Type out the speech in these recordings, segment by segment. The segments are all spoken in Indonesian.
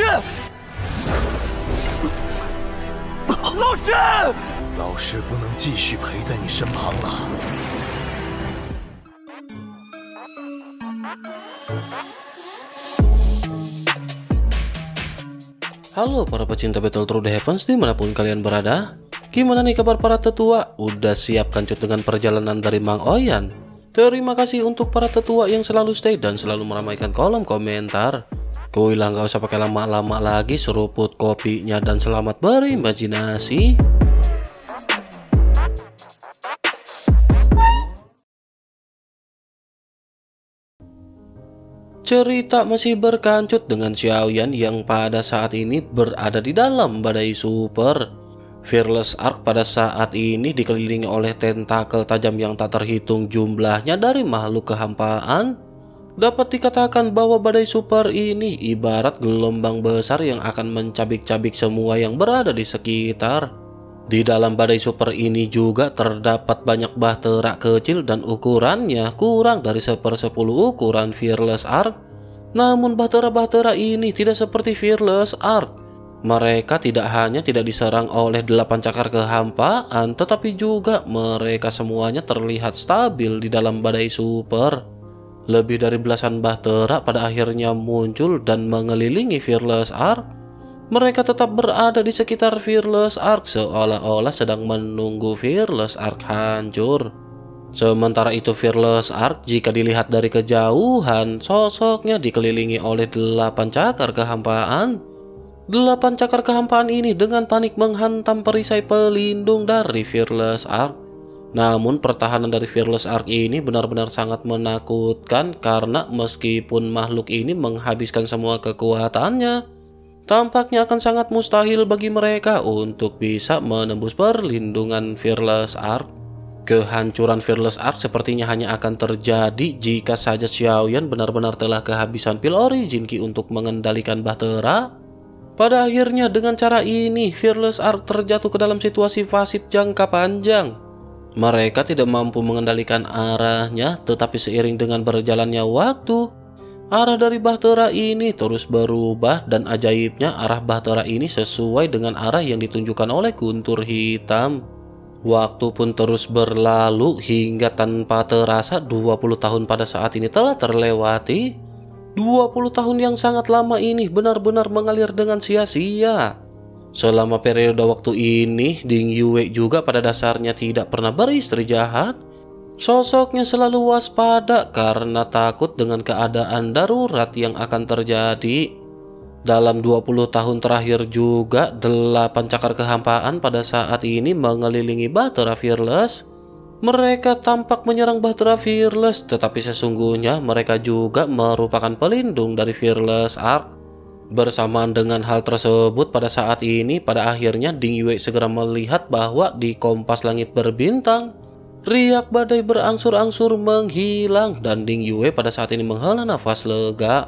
师，老师，老师不能继续陪在你身旁了。 Halo para pecinta Battle Through the Heavens dimanapun kalian berada Gimana nih kabar para tetua? Udah siap kancut dengan perjalanan dari Mang Oyan? Terima kasih untuk para tetua yang selalu stay dan selalu meramaikan kolom komentar Kuilah nggak usah pakai lama-lama lagi seruput kopinya dan selamat berimajinasi Cerita masih berkancut dengan Xiaoyan yang pada saat ini berada di dalam badai super. Fearless Ark pada saat ini dikelilingi oleh tentakel tajam yang tak terhitung jumlahnya dari makhluk kehampaan. Dapat dikatakan bahwa badai super ini ibarat gelombang besar yang akan mencabik-cabik semua yang berada di sekitar. Di dalam badai super ini juga terdapat banyak bahtera kecil dan ukurannya kurang dari sepersepuluh ukuran Fearless Ark. Namun bahtera-bahtera ini tidak seperti Fearless Ark. Mereka tidak hanya tidak diserang oleh delapan cakar kehampaan, tetapi juga mereka semuanya terlihat stabil di dalam badai super. Lebih dari belasan bahtera pada akhirnya muncul dan mengelilingi Fearless Ark. Mereka tetap berada di sekitar Fearless Ark seolah-olah sedang menunggu Fearless Ark hancur. Sementara itu Fearless Ark jika dilihat dari kejauhan sosoknya dikelilingi oleh delapan cakar kehampaan. Delapan cakar kehampaan ini dengan panik menghantam perisai pelindung dari Fearless Ark. Namun pertahanan dari Fearless Ark ini benar-benar sangat menakutkan karena meskipun makhluk ini menghabiskan semua kekuatannya, tampaknya akan sangat mustahil bagi mereka untuk bisa menembus perlindungan Fearless Ark. Kehancuran Fearless Ark sepertinya hanya akan terjadi jika saja Xiaoyan benar-benar telah kehabisan pil origin ki untuk mengendalikan Bahtera. Pada akhirnya dengan cara ini Fearless Ark terjatuh ke dalam situasi fasid jangka panjang. Mereka tidak mampu mengendalikan arahnya tetapi seiring dengan berjalannya waktu Arah dari Bahtera ini terus berubah dan ajaibnya arah Bahtera ini sesuai dengan arah yang ditunjukkan oleh guntur hitam. Waktu pun terus berlalu hingga tanpa terasa 20 tahun pada saat ini telah terlewati. 20 tahun yang sangat lama ini benar-benar mengalir dengan sia-sia. Selama periode waktu ini, Ding Yue juga pada dasarnya tidak pernah beristri jahat. Sosoknya selalu waspada karena takut dengan keadaan darurat yang akan terjadi. Dalam 20 tahun terakhir juga, delapan cakar kehampaan pada saat ini mengelilingi Bahtera Fearless. Mereka tampak menyerang Bahtera Fearless, tetapi sesungguhnya mereka juga merupakan pelindung dari Fearless Ark. Bersamaan dengan hal tersebut pada saat ini, pada akhirnya Ding Yue segera melihat bahwa di kompas langit berbintang, riak badai berangsur-angsur menghilang dan Ding Yue pada saat ini menghela nafas lega.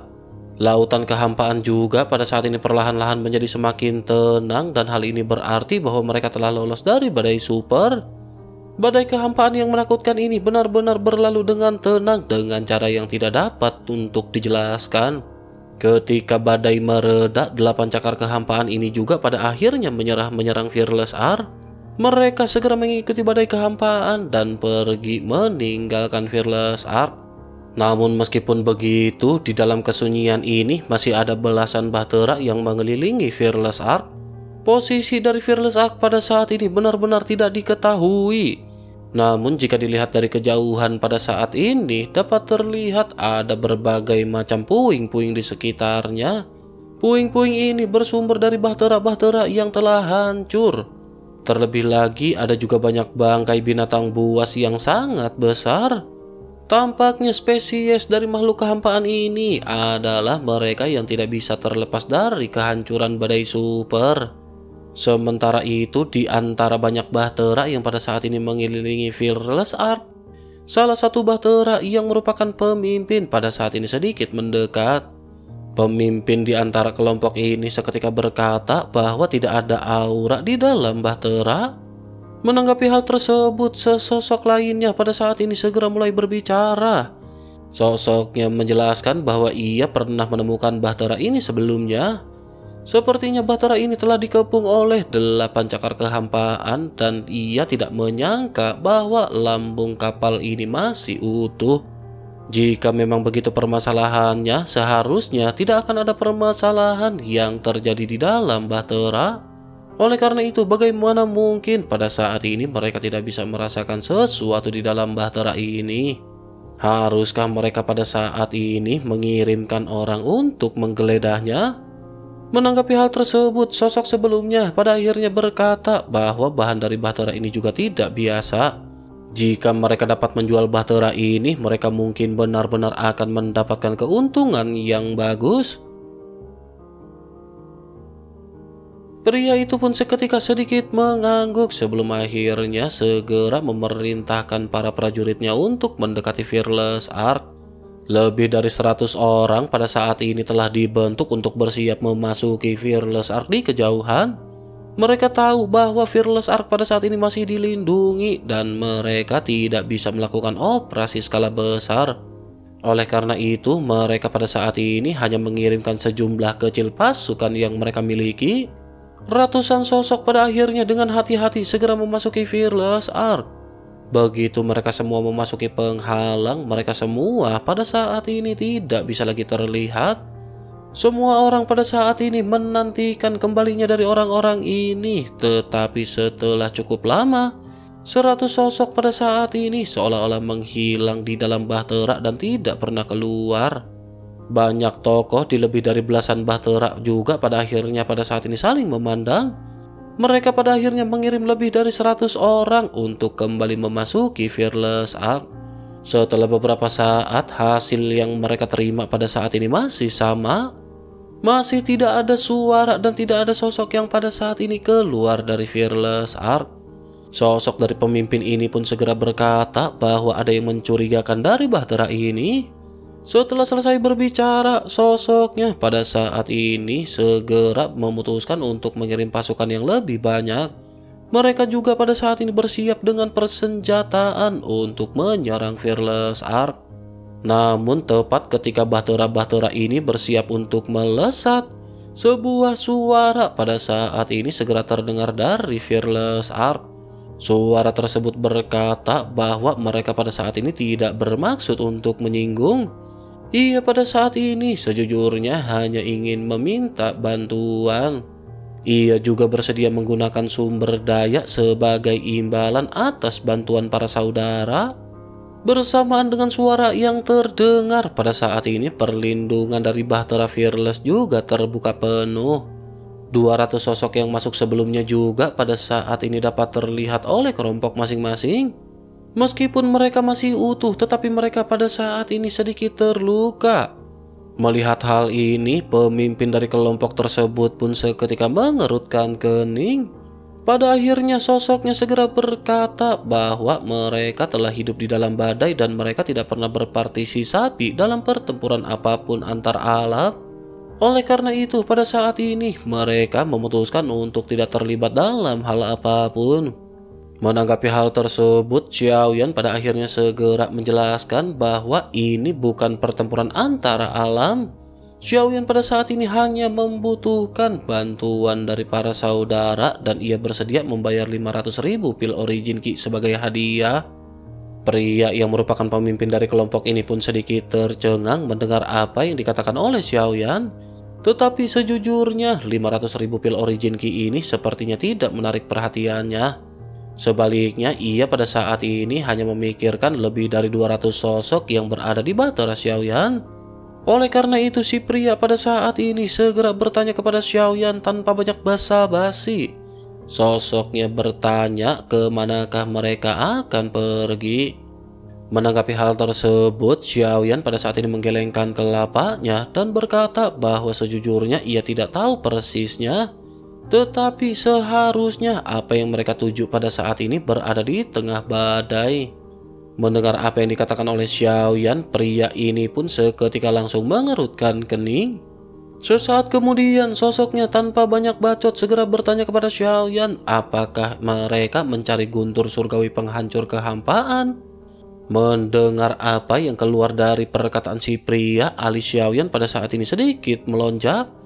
Lautan kehampaan juga pada saat ini perlahan-lahan menjadi semakin tenang dan hal ini berarti bahwa mereka telah lolos dari badai super. Badai kehampaan yang menakutkan ini benar-benar berlalu dengan tenang dengan cara yang tidak dapat untuk dijelaskan. Ketika badai mereda, delapan cakar kehampaan ini juga pada akhirnya menyerah menyerang Fearless Ark. Mereka segera mengikuti badai kehampaan dan pergi meninggalkan Fearless Ark. Namun meskipun begitu, di dalam kesunyian ini masih ada belasan bahtera yang mengelilingi Fearless Ark. Posisi dari Fearless Ark pada saat ini benar-benar tidak diketahui. Namun jika dilihat dari kejauhan pada saat ini, dapat terlihat ada berbagai macam puing-puing di sekitarnya. Puing-puing ini bersumber dari bahtera-bahtera yang telah hancur. Terlebih lagi ada juga banyak bangkai binatang buas yang sangat besar. Tampaknya spesies dari makhluk kehampaan ini adalah mereka yang tidak bisa terlepas dari kehancuran badai super. Sementara itu di antara banyak bahtera yang pada saat ini mengelilingi Fearless Ark, salah satu bahtera yang merupakan pemimpin pada saat ini sedikit mendekat. Pemimpin di antara kelompok ini seketika berkata bahwa tidak ada aura di dalam bahtera. Menanggapi hal tersebut, sesosok lainnya pada saat ini segera mulai berbicara. Sosoknya menjelaskan bahwa ia pernah menemukan bahtera ini sebelumnya. Sepertinya Bahtera ini telah dikepung oleh delapan cakar kehampaan dan ia tidak menyangka bahwa lambung kapal ini masih utuh. Jika memang begitu permasalahannya, seharusnya tidak akan ada permasalahan yang terjadi di dalam Bahtera. Oleh karena itu, bagaimana mungkin pada saat ini mereka tidak bisa merasakan sesuatu di dalam Bahtera ini? Haruskah mereka pada saat ini mengirimkan orang untuk menggeledahnya? Menanggapi hal tersebut, sosok sebelumnya pada akhirnya berkata bahwa bahan dari bahtera ini juga tidak biasa. Jika mereka dapat menjual bahtera ini, mereka mungkin benar-benar akan mendapatkan keuntungan yang bagus. Pria itu pun seketika sedikit mengangguk sebelum akhirnya segera memerintahkan para prajuritnya untuk mendekati Fearless Ark. Lebih dari 100 orang pada saat ini telah dibentuk untuk bersiap memasuki Fearless Ark di kejauhan. Mereka tahu bahwa Fearless Ark pada saat ini masih dilindungi dan mereka tidak bisa melakukan operasi skala besar. Oleh karena itu, mereka pada saat ini hanya mengirimkan sejumlah kecil pasukan yang mereka miliki. Ratusan sosok pada akhirnya dengan hati-hati segera memasuki Fearless Ark. Begitu mereka semua memasuki penghalang, mereka semua pada saat ini tidak bisa lagi terlihat. Semua orang pada saat ini menantikan kembalinya dari orang-orang ini, tetapi setelah cukup lama, seratus sosok pada saat ini seolah-olah menghilang di dalam bahtera dan tidak pernah keluar. Banyak tokoh di lebih dari belasan bahtera juga pada akhirnya pada saat ini saling memandang. Mereka pada akhirnya mengirim lebih dari 100 orang untuk kembali memasuki Fearless Ark. Setelah beberapa saat, hasil yang mereka terima pada saat ini masih sama. Masih tidak ada suara dan tidak ada sosok yang pada saat ini keluar dari Fearless Ark. Sosok dari pemimpin ini pun segera berkata bahwa ada yang mencurigakan dari bahtera ini. Setelah selesai berbicara, sosoknya pada saat ini segera memutuskan untuk mengirim pasukan yang lebih banyak. Mereka juga pada saat ini bersiap dengan persenjataan untuk menyerang Fearless Ark. Namun tepat ketika bahtera-bahtera ini bersiap untuk melesat, sebuah suara pada saat ini segera terdengar dari Fearless Ark. Suara tersebut berkata bahwa mereka pada saat ini tidak bermaksud untuk menyinggung, ia pada saat ini sejujurnya hanya ingin meminta bantuan. Ia juga bersedia menggunakan sumber daya sebagai imbalan atas bantuan para saudara. Bersamaan dengan suara yang terdengar pada saat ini perlindungan dari Bahtera Fearless juga terbuka penuh. 200 sosok yang masuk sebelumnya juga pada saat ini dapat terlihat oleh kelompok masing-masing. Meskipun mereka masih utuh, tetapi mereka pada saat ini sedikit terluka. Melihat hal ini, pemimpin dari kelompok tersebut pun seketika mengerutkan kening. Pada akhirnya sosoknya segera berkata bahwa mereka telah hidup di dalam badai dan mereka tidak pernah berpartisipasi dalam pertempuran apa pun antar alam. Oleh karena itu, pada saat ini mereka memutuskan untuk tidak terlibat dalam hal apa pun. Menanggapi hal tersebut, Xiaoyan pada akhirnya segera menjelaskan bahwa ini bukan pertempuran antara alam. Xiaoyan pada saat ini hanya membutuhkan bantuan dari para saudara dan ia bersedia membayar 500 ribu pil origin ki sebagai hadiah. Pria yang merupakan pemimpin dari kelompok ini pun sedikit tercengang mendengar apa yang dikatakan oleh Xiaoyan. Tetapi sejujurnya 500 ribu pil origin ki ini sepertinya tidak menarik perhatiannya. Sebaliknya, ia pada saat ini hanya memikirkan lebih dari 200 sosok yang berada di Batara Xiaoyan. Oleh karena itu, si pria pada saat ini segera bertanya kepada Xiaoyan tanpa banyak basa-basi. Sosoknya bertanya ke manakah mereka akan pergi. Menanggapi hal tersebut, Xiaoyan pada saat ini menggelengkan kelapanya dan berkata bahwa sejujurnya ia tidak tahu persisnya tetapi seharusnya apa yang mereka tuju pada saat ini berada di tengah badai. Mendengar apa yang dikatakan oleh Xiaoyan, pria ini pun seketika langsung mengerutkan kening. Sesaat kemudian sosoknya tanpa banyak bacot segera bertanya kepada Xiaoyan apakah mereka mencari guntur surgawi penghancur kehampaan. Mendengar apa yang keluar dari perkataan si pria, alis Xiaoyan pada saat ini sedikit melonjak.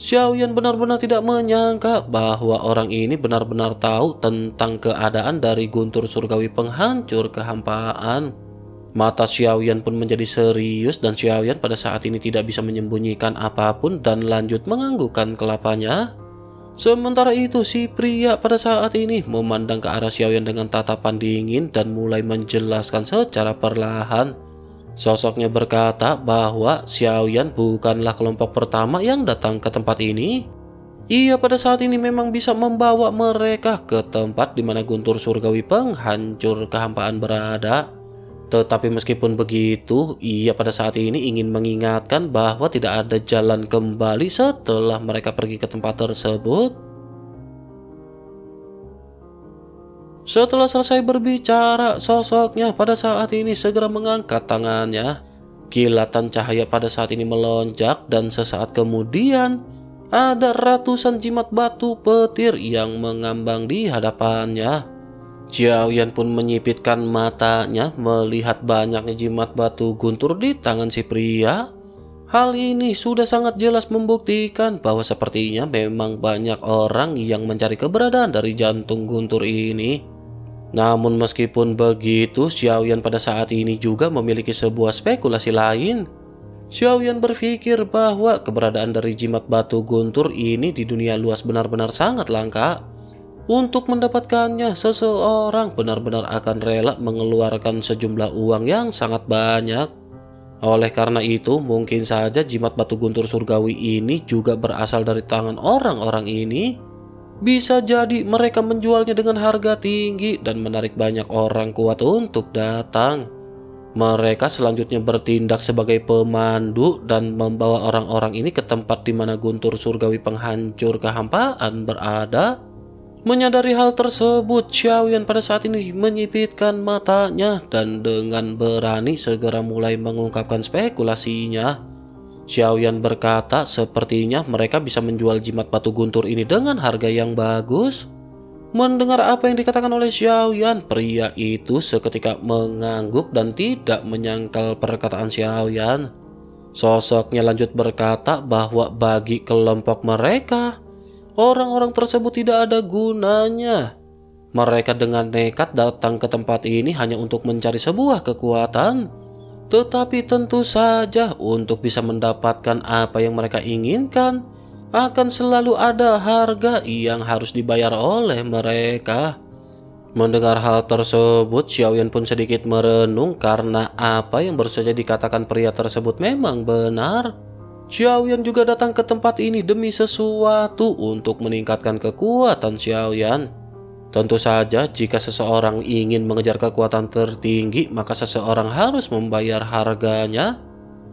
Xiaoyan benar-benar tidak menyangka bahwa orang ini benar-benar tahu tentang keadaan dari guntur surgawi penghancur kehampaan. Mata Xiaoyan pun menjadi serius dan Xiaoyan pada saat ini tidak bisa menyembunyikan apa pun dan lanjut menganggukkan kelapanya. Sementara itu si pria pada saat ini memandang ke arah Xiaoyan dengan tatapan dingin dan mulai menjelaskan secara perlahan. Sosoknya berkata bahwa Xiaoyan bukanlah kelompok pertama yang datang ke tempat ini. Ia pada saat ini memang bisa membawa mereka ke tempat di mana guntur surgawi penghancur kehampaan berada. Tetapi meskipun begitu, ia pada saat ini ingin mengingatkan bahwa tidak ada jalan kembali setelah mereka pergi ke tempat tersebut. Setelah selesai berbicara, sosoknya pada saat ini segera mengangkat tangannya. Kilatan cahaya pada saat ini melonjak dan sesaat kemudian ada ratusan jimat batu petir yang mengambang di hadapannya. Jiaoyan pun menyipitkan matanya melihat banyaknya jimat batu guntur di tangan si pria. Hal ini sudah sangat jelas membuktikan bahwa sepertinya memang banyak orang yang mencari keberadaan dari jantung guntur ini. Namun meskipun begitu, Xiaoyan pada saat ini juga memiliki sebuah spekulasi lain. Xiaoyan berpikir bahwa keberadaan dari jimat batu guntur ini di dunia luas benar-benar sangat langka. Untuk mendapatkannya, seseorang benar-benar akan rela mengeluarkan sejumlah uang yang sangat banyak. Oleh karena itu, mungkin saja jimat batu guntur surgawi ini juga berasal dari tangan orang-orang ini. Bisa jadi mereka menjualnya dengan harga tinggi dan menarik banyak orang kuat untuk datang. Mereka selanjutnya bertindak sebagai pemandu dan membawa orang-orang ini ke tempat di mana guntur surgawi penghancur kehampaan berada. Menyadari hal tersebut, Xiaoyan pada saat ini menyipitkan matanya dan dengan berani segera mulai mengungkapkan spekulasinya. Xiaoyan berkata sepertinya mereka bisa menjual jimat batu guntur ini dengan harga yang bagus. Mendengar apa yang dikatakan oleh Xiaoyan, pria itu seketika mengangguk dan tidak menyangkal perkataan Xiaoyan. Sosoknya lanjut berkata bahwa bagi kelompok mereka, orang-orang tersebut tidak ada gunanya. Mereka dengan nekat datang ke tempat ini hanya untuk mencari sebuah kekuatan. Tetapi tentu saja untuk bisa mendapatkan apa yang mereka inginkan akan selalu ada harga yang harus dibayar oleh mereka. Mendengar hal tersebut, Xiaoyan pun sedikit merenung karena apa yang baru saja dikatakan pria tersebut memang benar. Xiaoyan juga datang ke tempat ini demi sesuatu untuk meningkatkan kekuatan Xiaoyan. Tentu saja, jika seseorang ingin mengejar kekuatan tertinggi, maka seseorang harus membayar harganya.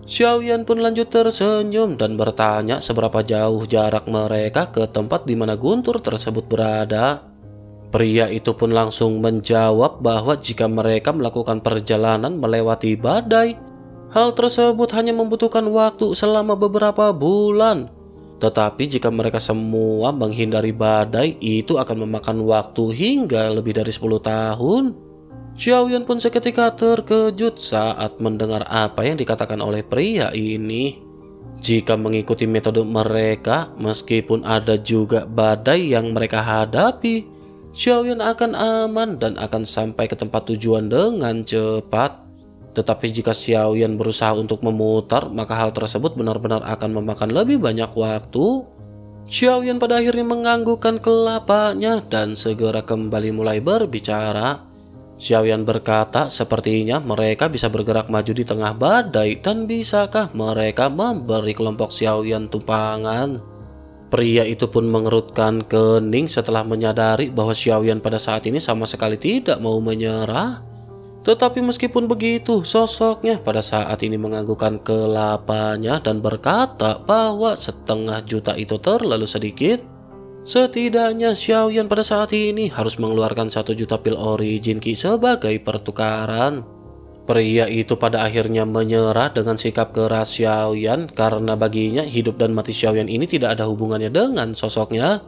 Xiaoyan pun lanjut tersenyum dan bertanya seberapa jauh jarak mereka ke tempat di mana guntur tersebut berada. Pria itu pun langsung menjawab bahwa jika mereka melakukan perjalanan melewati badai, hal tersebut hanya membutuhkan waktu selama beberapa bulan. Tetapi jika mereka semua menghindari badai, itu akan memakan waktu hingga lebih dari 10 tahun. Xiaoyan pun seketika terkejut saat mendengar apa yang dikatakan oleh pria ini. Jika mengikuti metode mereka, meskipun ada juga badai yang mereka hadapi, Xiaoyan akan aman dan akan sampai ke tempat tujuan dengan cepat. Tetapi jika Xiaoyan berusaha untuk memutar, maka hal tersebut benar-benar akan memakan lebih banyak waktu. Xiaoyan pada akhirnya menganggukkan kelapanya dan segera kembali mulai berbicara. Xiaoyan berkata sepertinya mereka bisa bergerak maju di tengah badai dan bisakah mereka memberi kelompok Xiaoyan tumpangan. Pria itu pun mengerutkan kening setelah menyadari bahwa Xiaoyan pada saat ini sama sekali tidak mau menyerah. Tetapi meskipun begitu, sosoknya pada saat ini menganggukkan kelapanya dan berkata bahwa setengah juta itu terlalu sedikit. Setidaknya Xiaoyan pada saat ini harus mengeluarkan satu juta pil origin ki sebagai pertukaran. Pria itu pada akhirnya menyerah dengan sikap keras Xiaoyan karena baginya hidup dan mati Xiaoyan ini tidak ada hubungannya dengan sosoknya.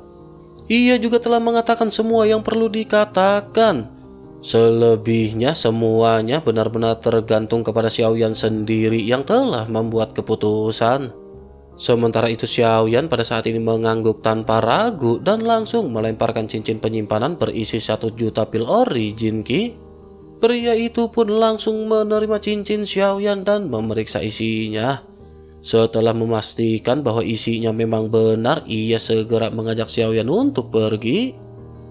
Ia juga telah mengatakan semua yang perlu dikatakan Selebihnya semuanya benar-benar tergantung kepada Xiaoyan sendiri yang telah membuat keputusan. Sementara itu Xiaoyan pada saat ini mengangguk tanpa ragu dan langsung melemparkan cincin penyimpanan berisi satu juta pil origin ki. Pria itu pun langsung menerima cincin Xiaoyan dan memeriksa isinya. Setelah memastikan bahwa isinya memang benar, ia segera mengajak Xiaoyan untuk pergi.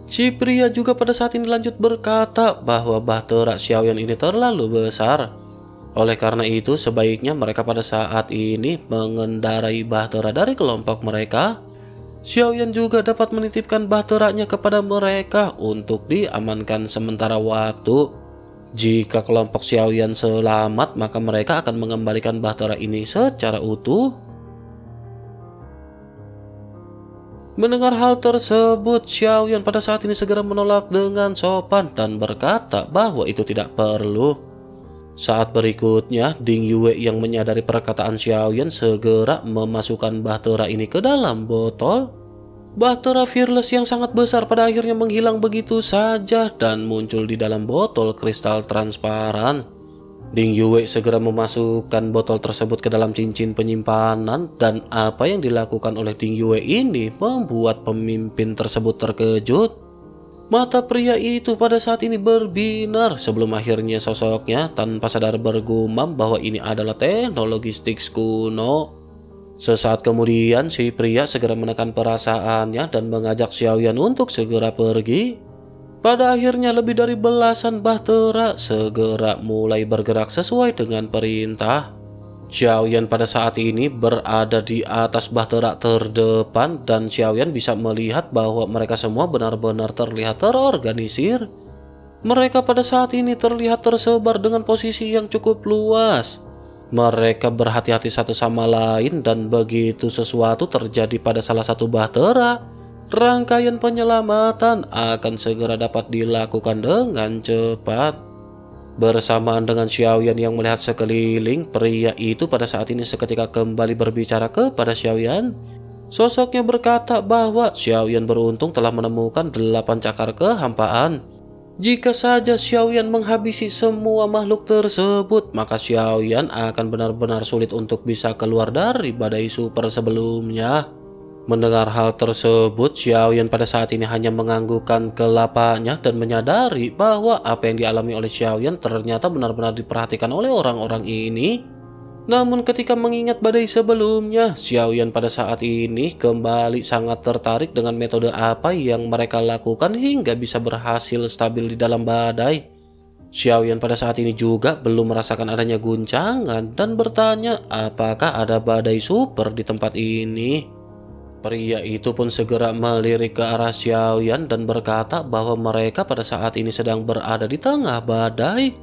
Si pria juga pada saat ini lanjut berkata bahwa bahtera Xiaoyan ini terlalu besar. Oleh karena itu, sebaiknya mereka pada saat ini mengendarai bahtera dari kelompok mereka. Xiaoyan juga dapat menitipkan bahteranya kepada mereka untuk diamankan sementara waktu. Jika kelompok Xiaoyan selamat, maka mereka akan mengembalikan bahtera ini secara utuh. Mendengar hal tersebut, Xiaoyan pada saat ini segera menolak dengan sopan dan berkata bahwa itu tidak perlu. Saat berikutnya, Ding Yue yang menyadari perkataan Xiaoyan segera memasukkan bahtera ini ke dalam botol. Bahtera Fearless yang sangat besar pada akhirnya menghilang begitu saja dan muncul di dalam botol kristal transparan. Ding Yue segera memasukkan botol tersebut ke dalam cincin penyimpanan dan apa yang dilakukan oleh Ding Yue ini membuat pemimpin tersebut terkejut. Mata pria itu pada saat ini berbinar sebelum akhirnya sosoknya tanpa sadar bergumam bahwa ini adalah teknologi Styx kuno. Sesaat kemudian si pria segera menekan perasaannya dan mengajak Xiaoyan untuk segera pergi. Pada akhirnya lebih dari belasan bahtera segera mulai bergerak sesuai dengan perintah. Xiaoyan pada saat ini berada di atas bahtera terdepan dan Xiaoyan bisa melihat bahwa mereka semua benar-benar terlihat terorganisir. Mereka pada saat ini terlihat tersebar dengan posisi yang cukup luas. Mereka berhati-hati satu sama lain dan begitu sesuatu terjadi pada salah satu bahtera, rangkaian penyelamatan akan segera dapat dilakukan dengan cepat. Bersamaan dengan Xiaoyan yang melihat sekeliling, pria itu pada saat ini seketika kembali berbicara kepada Xiaoyan. Sosoknya berkata bahwa Xiaoyan beruntung telah menemukan delapan cakar kehampaan. Jika saja Xiaoyan menghabisi semua makhluk tersebut, maka Xiaoyan akan benar-benar sulit untuk bisa keluar dari badai super sebelumnya. Mendengar hal tersebut, Xiaoyan pada saat ini hanya menganggukkan kelapanya dan menyadari bahwa apa yang dialami oleh Xiaoyan ternyata benar-benar diperhatikan oleh orang-orang ini. Namun ketika mengingat badai sebelumnya, Xiaoyan pada saat ini kembali sangat tertarik dengan metode apa yang mereka lakukan hingga bisa berhasil stabil di dalam badai. Xiaoyan pada saat ini juga belum merasakan adanya guncangan dan bertanya apakah ada badai super di tempat ini. Pria itu pun segera melirik ke arah Xiaoyan dan berkata bahwa mereka pada saat ini sedang berada di tengah badai.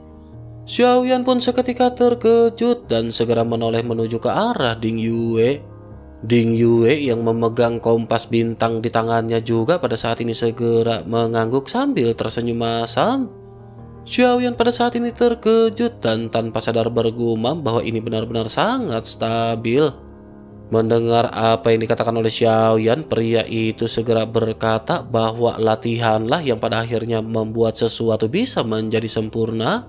Xiaoyan pun seketika terkejut dan segera menoleh menuju ke arah Ding Yue. Ding Yue yang memegang kompas bintang di tangannya juga pada saat ini segera mengangguk sambil tersenyum masam. Xiaoyan pada saat ini terkejut dan tanpa sadar bergumam bahwa ini benar-benar sangat stabil. Mendengar apa yang dikatakan oleh Xiaoyan, pria itu segera berkata bahwa latihanlah yang pada akhirnya membuat sesuatu bisa menjadi sempurna.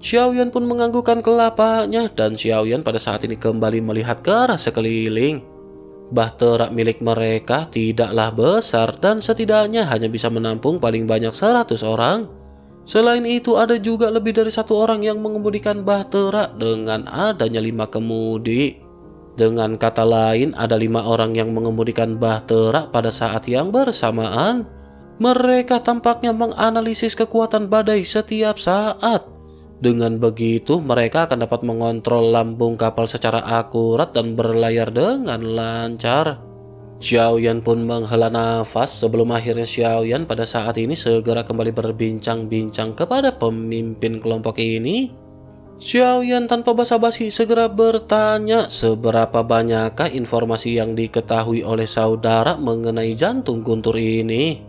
Xiaoyan pun menganggukkan kelapanya dan Xiaoyan pada saat ini kembali melihat ke arah sekeliling. Bahtera milik mereka tidaklah besar dan setidaknya hanya bisa menampung paling banyak 100 orang. Selain itu ada juga lebih dari satu orang yang mengemudikan bahtera dengan adanya lima kemudi. Dengan kata lain, ada lima orang yang mengemudikan bahtera pada saat yang bersamaan. Mereka tampaknya menganalisis kekuatan badai setiap saat. Dengan begitu, mereka akan dapat mengontrol lambung kapal secara akurat dan berlayar dengan lancar. Xiaoyan pun menghela nafas sebelum akhirnya Xiaoyan pada saat ini segera kembali berbincang-bincang kepada pemimpin kelompok ini. Xiaoyan tanpa basa-basi segera bertanya seberapa banyakkah informasi yang diketahui oleh saudara mengenai jantung guntur ini.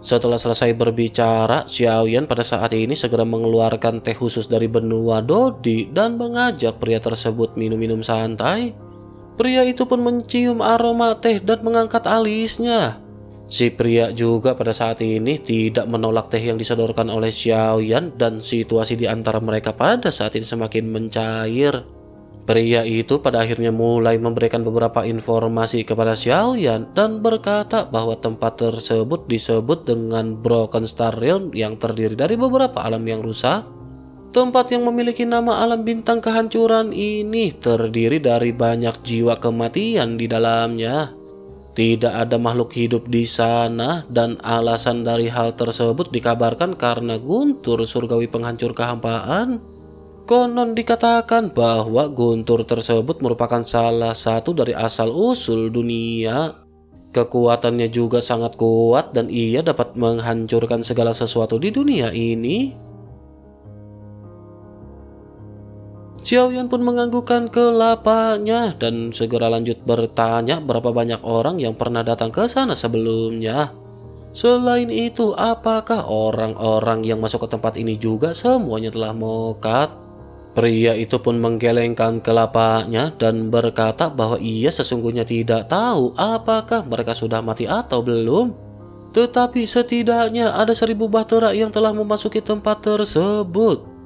Setelah selesai berbicara, Xiaoyan pada saat ini segera mengeluarkan teh khusus dari benua Dodi dan mengajak pria tersebut minum-minum santai. Pria itu pun mencium aroma teh dan mengangkat alisnya. Si pria juga pada saat ini tidak menolak teh yang disodorkan oleh Xiaoyan dan situasi di antara mereka pada saat ini semakin mencair. Pria itu pada akhirnya mulai memberikan beberapa informasi kepada Xiaoyan dan berkata bahwa tempat tersebut disebut dengan Broken Star Realm yang terdiri dari beberapa alam yang rusak. Tempat yang memiliki nama alam bintang kehancuran ini terdiri dari banyak jiwa kematian di dalamnya. Tidak ada makhluk hidup di sana dan alasan dari hal tersebut dikabarkan karena guntur surgawi penghancur kehampaan. Konon dikatakan bahwa guntur tersebut merupakan salah satu dari asal-usul dunia. Kekuatannya juga sangat kuat dan ia dapat menghancurkan segala sesuatu di dunia ini. Xiaoyan pun menganggukkan kelapanya dan segera lanjut bertanya berapa banyak orang yang pernah datang ke sana sebelumnya. Selain itu, apakah orang-orang yang masuk ke tempat ini juga semuanya telah mokat? Pria itu pun menggelengkan kelapanya dan berkata bahwa ia sesungguhnya tidak tahu apakah mereka sudah mati atau belum. Tetapi setidaknya ada seribu bahtera yang telah memasuki tempat tersebut.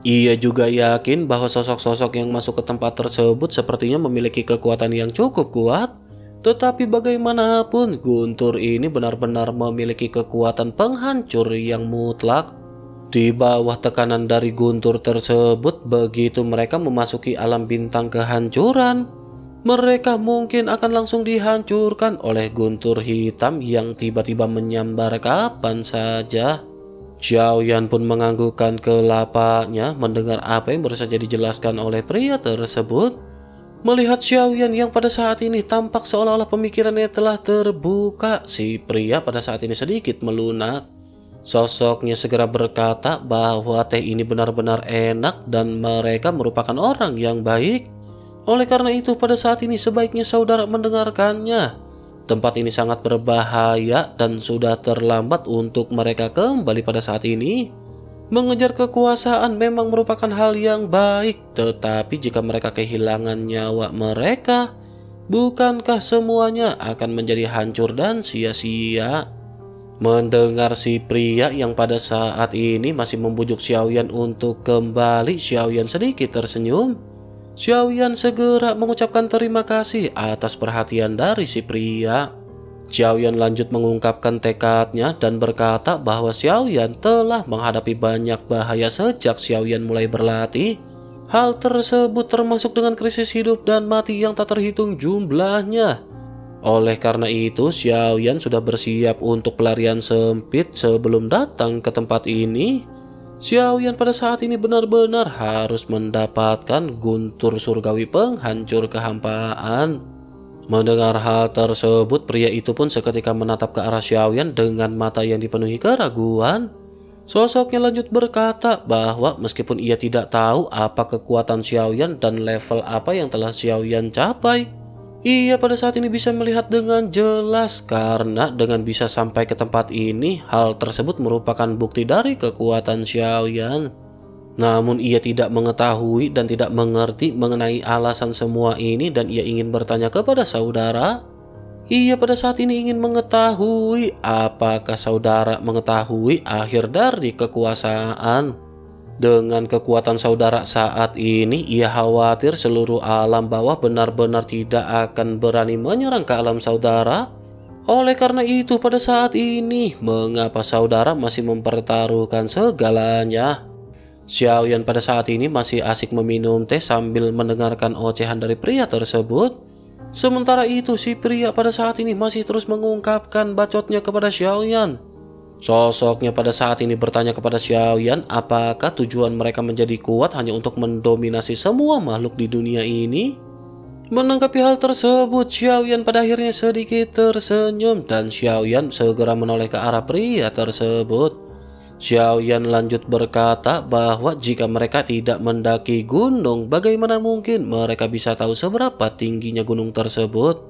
Ia juga yakin bahwa sosok-sosok yang masuk ke tempat tersebut sepertinya memiliki kekuatan yang cukup kuat. Tetapi bagaimanapun, Guntur ini benar-benar memiliki kekuatan penghancur yang mutlak. Di bawah tekanan dari guntur tersebut, begitu mereka memasuki alam bintang kehancuran, mereka mungkin akan langsung dihancurkan oleh guntur hitam yang tiba-tiba menyambar kapan saja. Xiaoyan pun menganggukkan kelapanya mendengar apa yang baru saja dijelaskan oleh pria tersebut. Melihat Xiaoyan yang pada saat ini tampak seolah-olah pemikirannya telah terbuka, si pria pada saat ini sedikit melunak. Sosoknya segera berkata bahwa teh ini benar-benar enak dan mereka merupakan orang yang baik. Oleh karena itu pada saat ini sebaiknya saudara mendengarkannya. Tempat ini sangat berbahaya dan sudah terlambat untuk mereka kembali pada saat ini. Mengejar kekuasaan memang merupakan hal yang baik, tetapi jika mereka kehilangan nyawa mereka, bukankah semuanya akan menjadi hancur dan sia-sia? Mendengar si pria yang pada saat ini masih membujuk Xiaoyan untuk kembali, Xiaoyan sedikit tersenyum. Xiaoyan segera mengucapkan terima kasih atas perhatian dari si pria. Xiaoyan lanjut mengungkapkan tekadnya dan berkata bahwa Xiaoyan telah menghadapi banyak bahaya sejak Xiaoyan mulai berlatih. Hal tersebut termasuk dengan krisis hidup dan mati yang tak terhitung jumlahnya. Oleh karena itu, Xiaoyan sudah bersiap untuk pelarian sempit sebelum datang ke tempat ini. Xiaoyan pada saat ini benar-benar harus mendapatkan guntur surgawi penghancur kehampaan. Mendengar hal tersebut, pria itu pun seketika menatap ke arah Xiaoyan dengan mata yang dipenuhi keraguan. Sosoknya lanjut berkata bahwa meskipun ia tidak tahu apa kekuatan Xiaoyan dan level apa yang telah Xiaoyan capai, ia pada saat ini bisa melihat dengan jelas karena dengan bisa sampai ke tempat ini, hal tersebut merupakan bukti dari kekuatan Xiaoyan. Namun ia tidak mengetahui dan tidak mengerti mengenai alasan semua ini dan ia ingin bertanya kepada saudara. Ia pada saat ini ingin mengetahui apakah saudara mengetahui akhir dari kekuasaan. Dengan kekuatan saudara saat ini, ia khawatir seluruh alam bawah benar-benar tidak akan berani menyerang ke alam saudara. Oleh karena itu, pada saat ini, mengapa saudara masih mempertaruhkan segalanya? Xiaoyan pada saat ini masih asik meminum teh sambil mendengarkan ocehan dari pria tersebut. Sementara itu, si pria pada saat ini masih terus mengungkapkan bacotnya kepada Xiaoyan. Sosoknya pada saat ini bertanya kepada Xiaoyan apakah tujuan mereka menjadi kuat hanya untuk mendominasi semua makhluk di dunia ini? Menanggapi hal tersebut, Xiaoyan pada akhirnya sedikit tersenyum dan Xiaoyan segera menoleh ke arah pria tersebut. Xiaoyan lanjut berkata bahwa jika mereka tidak mendaki gunung, bagaimana mungkin mereka bisa tahu seberapa tingginya gunung tersebut?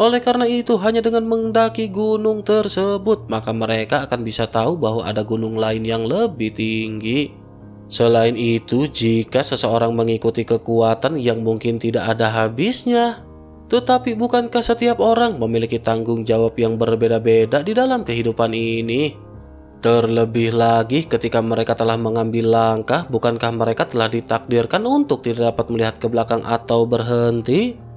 Oleh karena itu, hanya dengan mendaki gunung tersebut, maka mereka akan bisa tahu bahwa ada gunung lain yang lebih tinggi. Selain itu, jika seseorang mengikuti kekuatan yang mungkin tidak ada habisnya, tetapi bukankah setiap orang memiliki tanggung jawab yang berbeda-beda di dalam kehidupan ini? Terlebih lagi ketika mereka telah mengambil langkah, bukankah mereka telah ditakdirkan untuk tidak dapat melihat ke belakang atau berhenti?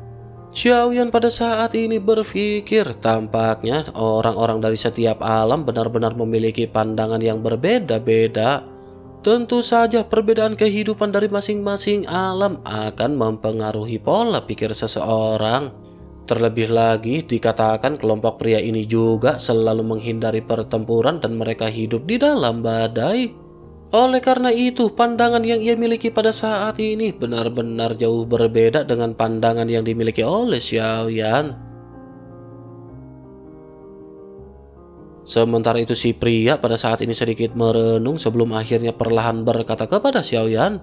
Xiaoyan pada saat ini berpikir tampaknya orang-orang dari setiap alam benar-benar memiliki pandangan yang berbeda-beda. Tentu saja perbedaan kehidupan dari masing-masing alam akan mempengaruhi pola pikir seseorang. Terlebih lagi dikatakan kelompok pria ini juga selalu menghindari pertempuran dan mereka hidup di dalam badai. Oleh karena itu, pandangan yang ia miliki pada saat ini benar-benar jauh berbeda dengan pandangan yang dimiliki oleh Xiaoyan. Sementara itu si pria pada saat ini sedikit merenung sebelum akhirnya perlahan berkata kepada Xiaoyan.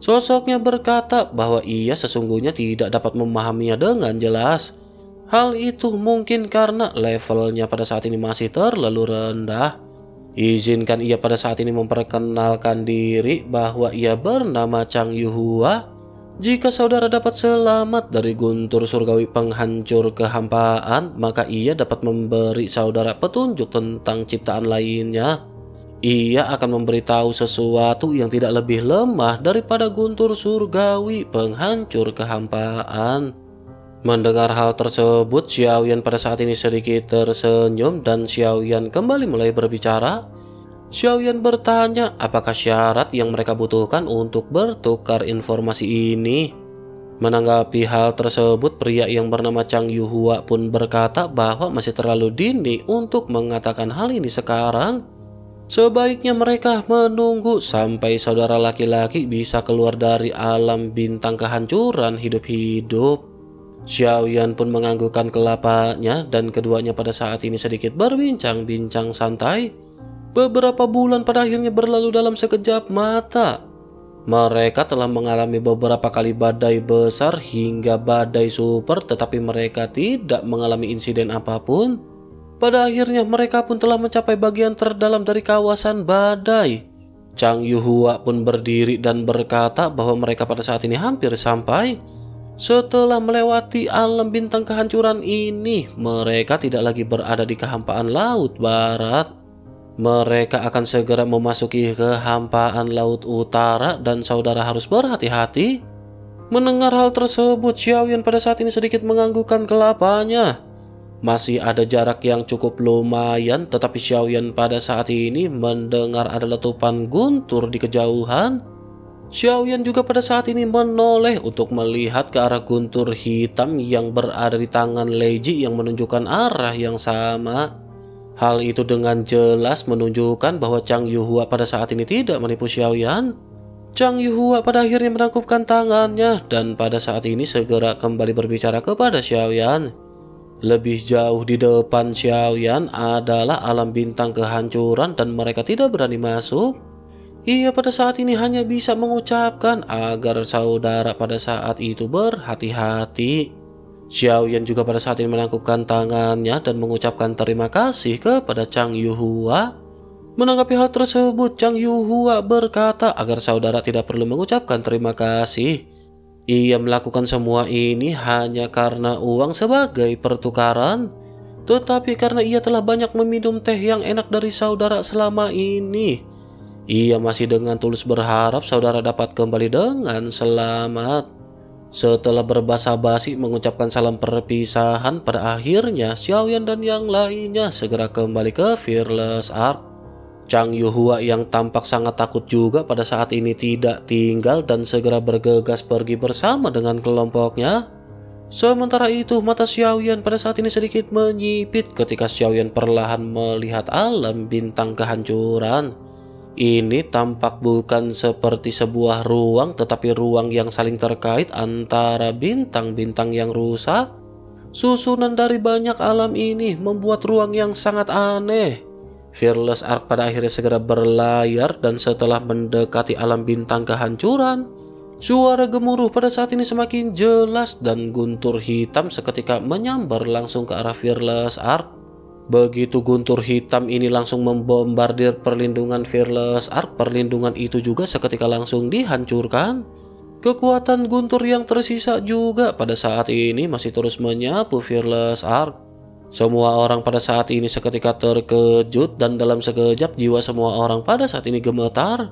Sosoknya berkata bahwa ia sesungguhnya tidak dapat memahaminya dengan jelas. Hal itu mungkin karena levelnya pada saat ini masih terlalu rendah. Izinkan ia pada saat ini memperkenalkan diri bahwa ia bernama Chang Yuhua. Jika saudara dapat selamat dari guntur surgawi penghancur kehampaan, maka ia dapat memberi saudara petunjuk tentang ciptaan lainnya. Ia akan memberitahu sesuatu yang tidak lebih lemah daripada guntur surgawi penghancur kehampaan. Mendengar hal tersebut, Xiaoyan pada saat ini sedikit tersenyum dan Xiaoyan kembali mulai berbicara. Xiaoyan bertanya apakah syarat yang mereka butuhkan untuk bertukar informasi ini. Menanggapi hal tersebut, pria yang bernama Chang Yuhua pun berkata bahwa masih terlalu dini untuk mengatakan hal ini sekarang. Sebaiknya mereka menunggu sampai saudara laki-laki bisa keluar dari alam bintang kehancuran hidup-hidup. Xiaoyan pun menganggukkan kelapanya dan keduanya pada saat ini sedikit berbincang-bincang santai. Beberapa bulan pada akhirnya berlalu dalam sekejap mata. Mereka telah mengalami beberapa kali badai besar hingga badai super tetapi mereka tidak mengalami insiden apa pun. Pada akhirnya mereka pun telah mencapai bagian terdalam dari kawasan badai. Chang Yuhua pun berdiri dan berkata bahwa mereka pada saat ini hampir sampai. Setelah melewati alam bintang kehancuran ini, mereka tidak lagi berada di kehampaan laut barat. Mereka akan segera memasuki kehampaan laut utara dan saudara harus berhati-hati. Mendengar hal tersebut, Xiaoyan pada saat ini sedikit menganggukkan kelapanya. Masih ada jarak yang cukup lumayan, tetapi Xiaoyan pada saat ini mendengar ada letupan guntur di kejauhan. Xiaoyan juga pada saat ini menoleh untuk melihat ke arah guntur hitam yang berada di tangan Leiji yang menunjukkan arah yang sama. Hal itu dengan jelas menunjukkan bahwa Chang Yuhua pada saat ini tidak menipu Xiaoyan. Chang Yuhua pada akhirnya menangkupkan tangannya dan pada saat ini segera kembali berbicara kepada Xiaoyan. Lebih jauh di depan Xiaoyan adalah alam bintang kehancuran dan mereka tidak berani masuk. Ia pada saat ini hanya bisa mengucapkan agar saudara pada saat itu berhati-hati. Xiaoyan juga pada saat ini menangkupkan tangannya dan mengucapkan terima kasih kepada Chang Yuhua. Menanggapi hal tersebut, Chang Yuhua berkata agar saudara tidak perlu mengucapkan terima kasih. Ia melakukan semua ini hanya karena uang sebagai pertukaran, tetapi karena ia telah banyak meminum teh yang enak dari saudara selama ini. Ia masih dengan tulus berharap saudara dapat kembali dengan selamat. Setelah berbahasa basi mengucapkan salam perpisahan, pada akhirnya Xiaoyan dan yang lainnya segera kembali ke Fearless Ark. Chang Yuhua yang tampak sangat takut juga pada saat ini tidak tinggal dan segera bergegas pergi bersama dengan kelompoknya. Sementara itu mata Xiaoyan pada saat ini sedikit menyipit ketika Xiaoyan perlahan melihat alam bintang kehancuran. Ini tampak bukan seperti sebuah ruang tetapi ruang yang saling terkait antara bintang-bintang yang rusak. Susunan dari banyak alam ini membuat ruang yang sangat aneh. Fearless Ark pada akhirnya segera berlayar dan setelah mendekati alam bintang kehancuran, suara gemuruh pada saat ini semakin jelas dan guntur hitam seketika menyambar langsung ke arah Fearless Ark. Begitu guntur hitam ini langsung membombardir perlindungan Fearless Ark, perlindungan itu juga seketika langsung dihancurkan. Kekuatan guntur yang tersisa juga pada saat ini masih terus menyapu Fearless Ark. Semua orang pada saat ini seketika terkejut dan dalam sekejap jiwa semua orang pada saat ini gemetar.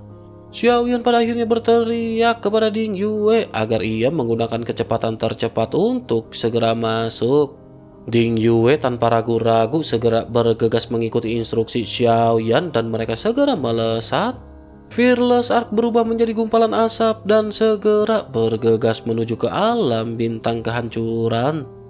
Xiaoyan pada akhirnya berteriak kepada Ding Yue agar ia menggunakan kecepatan tercepat untuk segera masuk. Ding Yue tanpa ragu-ragu segera bergegas mengikuti instruksi Xiaoyan dan mereka segera melesat. Fearless Ark berubah menjadi gumpalan asap dan segera bergegas menuju ke alam bintang kehancuran.